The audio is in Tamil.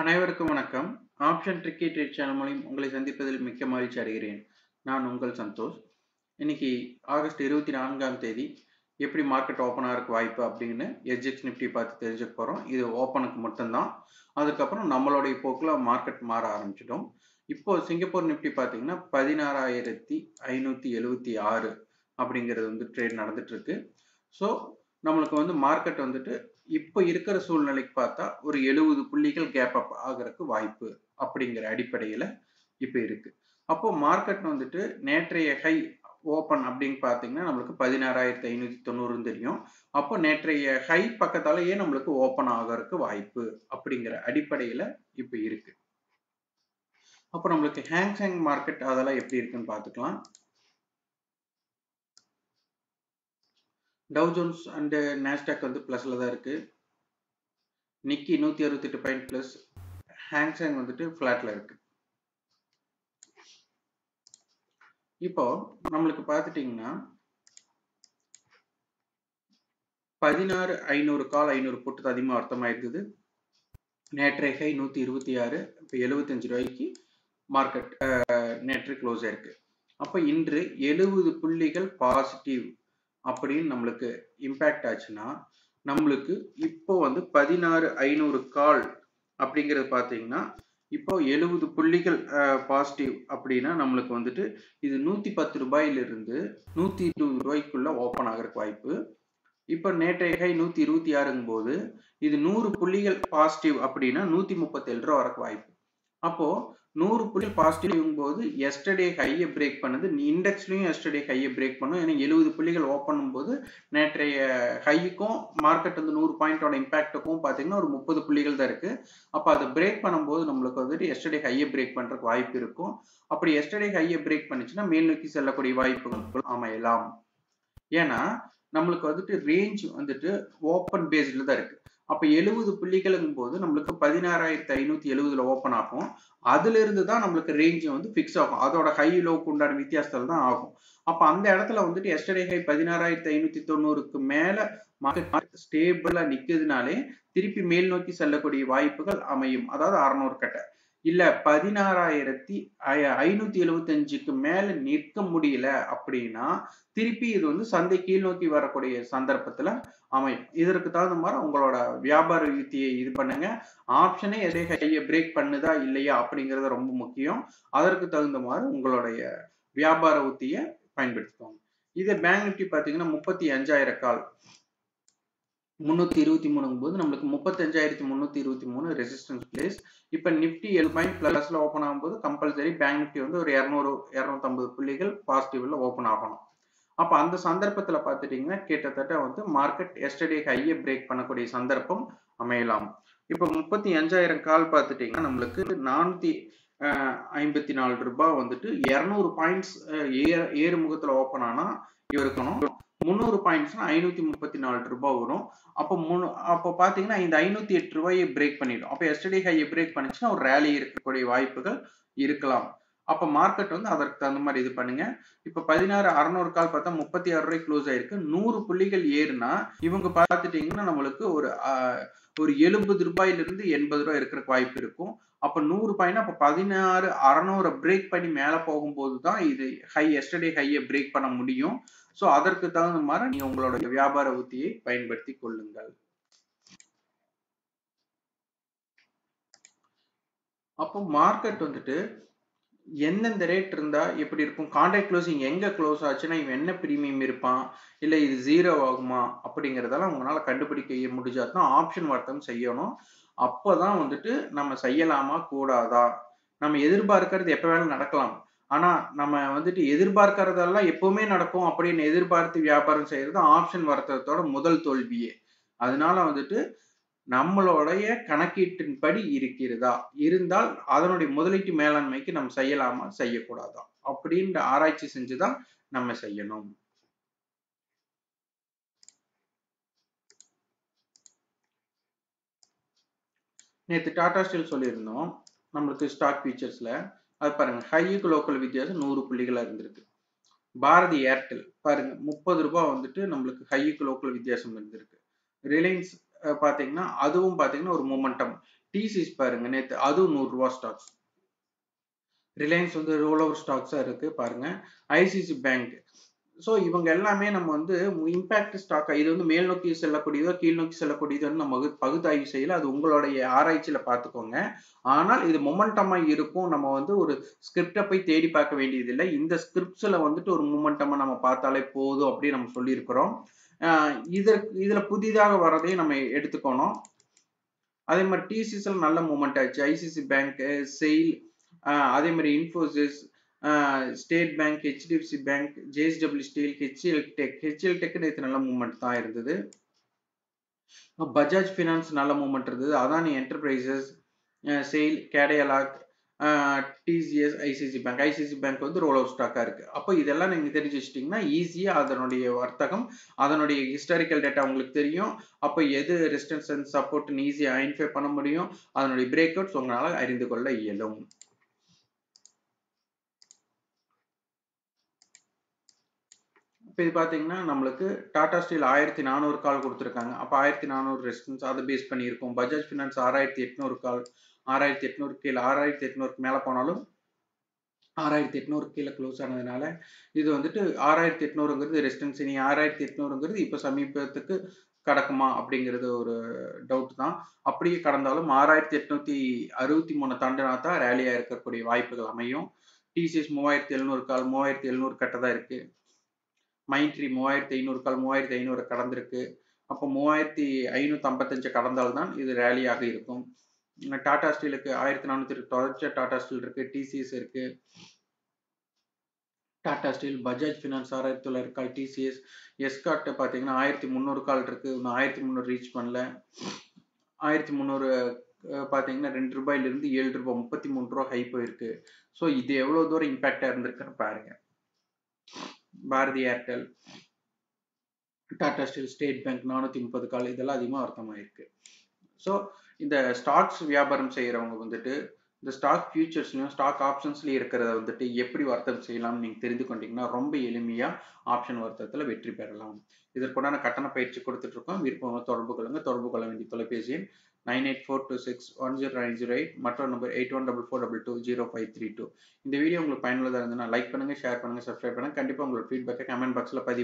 அனைவருக்கும் வணக்கம். ஆப்ஷன் ட்ரிக்கி ட்ரேட் சேனல் மூலம் உங்களை சந்திப்பதில் மிக்க மகிழ்ச்சி அடைகிறேன். நான் உங்கள் சந்தோஷ். இன்னைக்கு ஆகஸ்ட் இருபத்தி நான்காம் தேதி எப்படி மார்க்கெட் ஓப்பன் ஆகிறதுக்கு வாய்ப்பு அப்படின்னு எஸ்ஜெக்ஸ் நிஃப்டி பார்த்து தெரிஞ்சுக்க போகிறோம் இது ஓப்பனுக்கு மட்டும்தான். அதுக்கப்புறம் நம்மளுடைய போக்கில் மார்க்கெட் மாற ஆரம்பிச்சிடும். இப்போ சிங்கப்பூர் நிஃப்டி பார்த்தீங்கன்னா பதினாறாயிரத்தி ஐநூற்றி எழுபத்தி ஆறு அப்படிங்கிறது வந்து ட்ரேட் நடந்துட்டு இருக்கு. ஸோ நம்மளுக்கு வந்து மார்க்கெட் வந்துட்டு இப்போ இருக்கிற சூழ்நிலைக்கு பார்த்தா ஒரு எழுபது புள்ளிகள் கேப் அப் ஆகிறதுக்கு வாய்ப்பு அப்படிங்கிற அடிப்படையில் இப்போ இருக்கு. அப்போ மார்க்கெட் வந்துட்டு நேற்றைய ஹை ஓப்பன் அப்படின்னு பார்த்தீங்கன்னா நம்மளுக்கு பதினாறாயிரத்தி ஐநூற்றி தொண்ணூறுன்னு தெரியும். அப்போ நேற்றைய ஹை பக்கத்தாலேயே நம்மளுக்கு ஓப்பன் ஆகிறதுக்கு வாய்ப்பு அப்படிங்கிற அடிப்படையில் இப்போ இருக்கு. அப்போ நம்மளுக்கு ஹேங்ஸேங் மார்க்கெட் அதெல்லாம் எப்படி இருக்குன்னு பார்த்துக்கலாம். டவ் ஜோன்ஸ் அண்டு நேஸ்டாக் வந்து ப்ளஸில் தான் இருக்குது நிக்கி நூற்றி அறுபத்தெட்டு பாயிண்ட் ப்ளஸ் ஹேங்ஸேங் வந்துட்டு ஃப்ளாட்டில் இருக்குது இப்போ நம்மளுக்கு பார்த்துட்டிங்கன்னா பதினாறு ஐநூறு கால் ஐநூறு போட்டு அதிகமாக அர்த்தமாக இருக்குது நேற்றை ஹை நூற்றி இருபத்தி ஆறு இப்போ எழுபத்தஞ்சு ரூபாய்க்கு மார்க்கெட் நேற்று க்ளோஸ் ஆயிருக்கு. அப்போ இன்று எழுபது புள்ளிகள் பாசிட்டிவ் அப்படின்னு நம்மளுக்கு இம்பேக்ட் ஆச்சுன்னா நம்மளுக்கு இப்போ வந்து பதினாறு ஐநூறு கால் அப்படிங்கிறது பார்த்தீங்கன்னா இப்போ எழுபது புள்ளிகள் பாசிட்டிவ் அப்படின்னா நம்மளுக்கு வந்துட்டு இது நூற்றி பத்து ரூபாயிலிருந்து நூற்றி இருபது ரூபாய்க்குள்ளே ஓப்பன் ஆகிறதுக்கு வாய்ப்பு. இப்போ நேற்றைய ஹை நூற்றி இருபத்தி ஆறுங்கும் போது இது நூறு புள்ளிகள் பாசிட்டிவ் அப்படின்னா நூற்றி முப்பத்தேழு ரூபா வரக்கு வாய்ப்பு. அப்போது நூறு புள்ளி பாசிட்டிவ்ங்கும் போது எஸ்டர்டே ஹையை பிரேக் பண்ணுது. இண்டெக்ஸ்லையும் எஸ்டர்டே ஹையை பிரேக் பண்ணும். ஏன்னா எழுபது புள்ளிகள் ஓப்பன் போது நேற்றைய ஹைக்கும் மார்க்கெட் வந்து நூறு பாயிண்டோட இம்பாக்டுக்கும் பார்த்தீங்கன்னா ஒரு முப்பது புள்ளிகள் தான் இருக்கு. அப்போ அதை பிரேக் பண்ணும்போது நம்மளுக்கு வந்துட்டு எஸ்டர்டே ஹையை பிரேக் பண்ணுறதுக்கு வாய்ப்பு இருக்கும். அப்படி எஸ்டர்டே ஹையை பிரேக் பண்ணிச்சுன்னா மேல் நோக்கி செல்லக்கூடிய வாய்ப்புகள் அமையலாம். ஏன்னா நம்மளுக்கு வந்துட்டு ரேஞ்ச் வந்துட்டு ஓப்பன் பேஸ்டில் தான் இருக்கு. அப்போ எழுபது புள்ளிகளுங்கும் போது நம்மளுக்கு பதினாறாயிரத்தி ஐநூற்றி எழுபதுல ஓப்பன் ஆகும். அதுல இருந்து தான் நம்மளுக்கு ரேஞ்ச் வந்து ஃபிக்ஸ் ஆகும். அதோட ஹை லோக்கு உண்டான வித்தியாசத்தில் தான் ஆகும். அப்போ அந்த இடத்துல வந்துட்டு எஸ்டர்டே ஹை பதினாறாயிரத்தி ஐநூற்றி தொண்ணூறுக்கு மேலே மார்க்கெட் ஸ்டேபிளாக நிற்கிறதுனாலே திருப்பி மேல் நோக்கி செல்லக்கூடிய வாய்ப்புகள் அமையும். அதாவது அறநூறு கட்டை. இல்ல பதினாறாயிரத்தி ஐநூத்தி எழுபத்தஞ்சுக்கு மேல நிற்க முடியல அப்படின்னா திருப்பி இது வந்து சந்தை கீழ் நோக்கி வரக்கூடிய சந்தர்ப்பத்துல அமையும். இதற்கு தகுந்த மாதிரி உங்களோட வியாபார யுத்தியை இது பண்ணுங்க. ஆப்ஷனே எதை கையை பிரேக் பண்ணுதா இல்லையா அப்படிங்கறது ரொம்ப முக்கியம். அதற்கு தகுந்த மாதிரி உங்களுடைய வியாபார உத்தியை பயன்படுத்திக்கோங்க. இதே பேங்க் நிஃப்டி பாத்தீங்கன்னா முப்பத்தி அஞ்சாயிரம் கால். முன்னூத்தி இருபத்தி மூணுங்கும் போது நம்மளுக்கு முப்பத்தஞ்சாயிரத்தி முந்நூத்தி இருபத்தி மூணு ரெசிஸ்டன்ஸ் பிளேஸ் இப்ப நிப்டி ஏழு பாயிண்ட் பிளஸ்ல ஓப்பன் ஆகும்போது கம்பல்சரி பேங்க் நிப்டி வந்து ஒரு இரநூறு இரநூத்தம்பது புள்ளிகள் பாசிட்டிவ்ல ஓப்பன் ஆகணும். அப்ப அந்த சந்தர்ப்பத்துல பாத்துட்டீங்கன்னா கிட்டத்தட்ட வந்து மார்க்கெட் எஸ்டர்டே ஹையை பிரேக் பண்ணக்கூடிய சந்தர்ப்பம் அமையலாம். இப்ப முப்பத்தி அஞ்சாயிரம் கால் பாத்துட்டீங்கன்னா நம்மளுக்கு நானூத்தி ஐம்பத்தி நாலு ரூபாய் வந்துட்டு இரநூறு பாயிண்ட்ஸ் ஏறு முகத்துல ஓப்பன் ஆனா இருக்கணும். முந்நூறு பாயிண்ட்ஸ்னா ஐநூத்தி முப்பத்தி நாலு ரூபாய் வரும். அப்போ மூணு அப்போ பாத்தீங்கன்னா இந்த ஐநூத்தி எட்டு ரூபாயை பிரேக் பண்ணிடும். அப்போ எஸ்டடி ஹையை பிரேக் பண்ணிச்சுன்னா ஒரு ரேலி இருக்கக்கூடிய வாய்ப்புகள் இருக்கலாம். அப்போ மார்க்கெட் வந்து அதற்கு தகுந்த மாதிரி இது பண்ணுங்க. இப்போ பதினாறு அறநூறு கால் பார்த்தா முப்பத்தி ஆறு ரூபாய் க்ளோஸ் ஆயிருக்கு. நூறு புள்ளிகள் ஏறுனா இவங்க பார்த்துட்டீங்கன்னா நம்மளுக்கு ஒரு ஒரு எழுபது ரூபாயிலிருந்து எண்பது ரூபாய் இருக்கிறக்கு வாய்ப்பு இருக்கும். அப்போ நூறு பாயிண்ட் அப்போ பதினாறு அறநூறு பிரேக் பண்ணி மேலே போகும்போது தான் இது ஹை எஸ்டர்டே ஹையை பிரேக் பண்ண முடியும். ஸோ அதற்கு தகுந்த மாதிரி நீ உங்களோட வியாபார உத்தியை பயன்படுத்தி கொள்ளுங்கள். அப்போ மார்க்கெட் வந்துட்டு எந்தெந்த ரேட் இருந்தா எப்படி இருக்கும்? கான்ட்ராக்ட் க்ளோசிங் எங்க க்ளோஸ் ஆச்சுன்னா இவன் என்ன ப்ரீமியம் இருப்பான்? இல்லை இது ஜீரோ ஆகுமா? அப்படிங்கிறதெல்லாம் உங்களால கண்டுபிடிக்க முடிஞ்சாதான் ஆப்ஷன் வர்த்தகம் செய்யணும். அப்போதான் வந்துட்டு நம்ம செய்யலாமா கூடாதா? நம்ம எதிர்பார்க்கறது எப்ப வேணாலும் நடக்கலாம். ஆனா நம்ம வந்துட்டு எதிர்பார்க்கறதெல்லாம் எப்பவுமே நடக்கும் அப்படின்னு எதிர்பார்த்து வியாபாரம் செய்யறது ஆப்ஷன் வர்த்தகத்தோட முதல் தோல்வியே. அதனால வந்துட்டு நம்மளுடைய கணக்கீட்டின்படி இருக்கிறதா? இருந்தால் அதனுடைய முதலீட்டு மேலாண்மைக்கு நம்ம செய்யலாமா செய்யக்கூடாதா? அப்படின்ற ஆராய்ச்சி செஞ்சுதான் நம்ம செய்யணும். நேற்று டாடா ஸ்டீல் சொல்லியிருந்தோம். நம்மளுக்கு ஸ்டாக் ஃபீச்சர்ஸில் அது பாருங்கள் ஹையுக்கு லோக்கல் வித்தியாசம் நூறு புள்ளிகளாக இருந்திருக்கு. பாரதி ஏர்டெல் பாருங்கள் முப்பது ரூபாய் வந்துட்டு நம்மளுக்கு ஹையுக்கு லோக்கல் வித்தியாசம் இருந்திருக்கு. ரிலையன்ஸ் பார்த்தீங்கன்னா அதுவும் பார்த்தீங்கன்னா ஒரு மொமெண்டம் டிசிஸ் பாருங்க நேற்று அதுவும் நூறுரூவா ஸ்டாக்ஸ் ரிலையன்ஸ் வந்து ரோல் ஓவர் ஸ்டாக்ஸாக இருக்குது பாருங்கள் ஐசிசி பேங்க் ஸோ இவங்க எல்லாமே நம்ம வந்து இம்பாக்ட் ஸ்டாக் இது வந்து மேல் நோக்கி செல்லக்கூடியதோ கீழ் நோக்கி செல்லக்கூடியதோன்னு நம்ம பகுத்தாய்வு செய்யல. அது உங்களுடைய ஆராய்ச்சியில் பார்த்துக்கோங்க ஆனால் இது மொமெண்டமாக இருக்கும். நம்ம வந்து ஒரு ஸ்கிரிப்டை போய் தேடி பார்க்க வேண்டியதில்லை. இந்த ஸ்கிரிப்ட்ஸில் வந்துட்டு ஒரு மொமெண்டமாக நம்ம பார்த்தாலே போதும் அப்படின்னு நம்ம சொல்லியிருக்கிறோம். இதற்கு இதில் புதிதாக வரதையும் நம்ம எடுத்துக்கணும். அதே மாதிரி டிசிஎஸ்ல நல்ல மூமெண்ட் ஆச்சு. ஐசிசி பேங்க் செயில் அதே மாதிரி Infosys state bank HDFC bank JSW steel HCL tech HCL tech நேற்று நல்ல மூமெண்ட் தான் இருந்தது? பஜாஜ் ஃபினான்ஸ் நல்ல மூமெண்ட் இருந்தது. அதானி என்டர்பிரைசஸ் செயில் கேடையலாக் TCS ICC bank ICC bank வந்து ரோல் அவுட் ஸ்டாக்காக இருக்குது அப்போ இதெல்லாம் நீங்கள் தெரிஞ்சு வச்சிட்டிங்கன்னா ஈஸியாக அதனுடைய வர்த்தகம் அதனுடைய ஹிஸ்டாரிக்கல் டேட்டா உங்களுக்கு தெரியும். அப்போ எது ரெசிஸ்டன்ஸ் அண்ட் சப்போர்ட்னு ஈஸியாக ஐடென்டிஃபை பண்ண முடியும். அதனுடைய பிரேக் அவுட்ஸ் உங்களால் அறிந்து கொள்ள இயலும். இப்போ இது பார்த்தீங்கன்னா நம்மளுக்கு டாடா ஸ்டீல் ஆயிரத்தி நானூறு கால் கொடுத்துருக்காங்க. அப்போ ஆயிரத்தி நானூறு ரெசிஸ்டன்ஸ் அதை பேஸ் பண்ணியிருக்கோம். பஜாஜ் ஃபினான்ஸ் ஆறாயிரத்தி எட்நூறு கால் ஆறாயிரத்தி எட்நூறு கீழே ஆறாயிரத்தி எட்நூறுக்கு மேலே போனாலும் ஆறாயிரத்தி எட்நூறு கீழே க்ளோஸ் ஆனதுனால இது வந்துட்டு ஆறாயிரத்தி எட்நூறுங்கிறது ரெசிஸ்டன்ஸ் இனி ஆறாயிரத்தி எட்நூறுங்கிறது இப்போ சமீபத்துக்கு கடக்குமா அப்படிங்கிறது ஒரு டவுட் தான். அப்படியே கடந்தாலும் ஆறாயிரத்தி எட்நூத்தி அறுபத்தி மூணு தாண்டினா தான் ரேலியாக இருக்கக்கூடிய வாய்ப்புகள் அமையும். டிசிஎஸ் மூவாயிரத்தி எழுநூறு கால் மூவாயிரத்தி எழுநூறு கட்டதாக இருக்குது மைண்ட்ரி மூவாயிரத்தி ஐநூறு கால் மூவாயிரத்தி ஐநூறு கடந்திருக்கு. அப்போ மூவாயிரத்தி ஐநூற்றி ஐம்பத்தஞ்சு கடந்தால்தான் இது ரேலியாக இருக்கும். டாடா ஸ்டீலுக்கு ஆயிரத்தி நானூற்றி தொடர்ச்சி டாடா ஸ்டீல் இருக்குது டிசிஎஸ் இருக்குது டாடா ஸ்டீல் பஜாஜ் ஃபினான்ஸ் ஆறாயிரத்தி தொள்ளாயிரம் கால் டிசிஎஸ் எஸ்கார்ட் பார்த்தீங்கன்னா ஆயிரத்தி முந்நூறு கால் இருக்குது இன்னும் ஆயிரத்தி முந்நூறு ரீச் பண்ணல. ஆயிரத்தி முந்நூறு பார்த்தீங்கன்னா ரெண்டு ரூபாயிலிருந்து ஏழு ரூபாய் முப்பத்தி மூணு ரூபா ஹை போயிருக்கு. ஸோ இது எவ்வளோ தூரம் இம்பேக்டாக இருந்திருக்குன்னு பாருங்கள் Bharti Airtel Tata steel state bank நானூற்றி முப்பது கால் இதெல்லாம் அதிகமாக அர்த்தமாயிருக்கு. ஸோ இந்த ஸ்டாக்ஸ் வியாபாரம் செய்கிறவங்க வந்துட்டு இந்த ஸ்டாக் ஃபியூச்சர்ஸ்லையும் ஸ்டாக் ஆப்ஷன்ஸ்லையும் இருக்கிறத வந்துட்டு எப்படி வர்த்தகம் செய்யலாம்னு நீங்கள் தெரிந்து கொண்டீங்கன்னா ரொம்ப எளிமையாக ஆப்ஷன் வர்த்தகத்தில் வெற்றி பெறலாம். இதற்குண்டான கட்டண பயிற்சி கொடுத்துட்ருக்கோம் விருப்பம் தொடர்பு கொள்ளுங்க. தொடர்பு கொள்ள வேண்டிய தொலைபேசி எண் nine eight four two six one zero nine zero eight மற்றொரு number eight one double four double two zero five three two இந்த வீடியோ உங்களுக்கு பயனுள்ளதாக இருந்ததுன்னா லைக் பண்ணுங்கள் ஷேர் பண்ணுங்கள் சப்ஸ்கிரைப் பண்ணுங்கள் கண்டிப்பாக உங்களோட ஃபீட்பேக்கை கமெண்ட் பாக்ஸில் பதிவு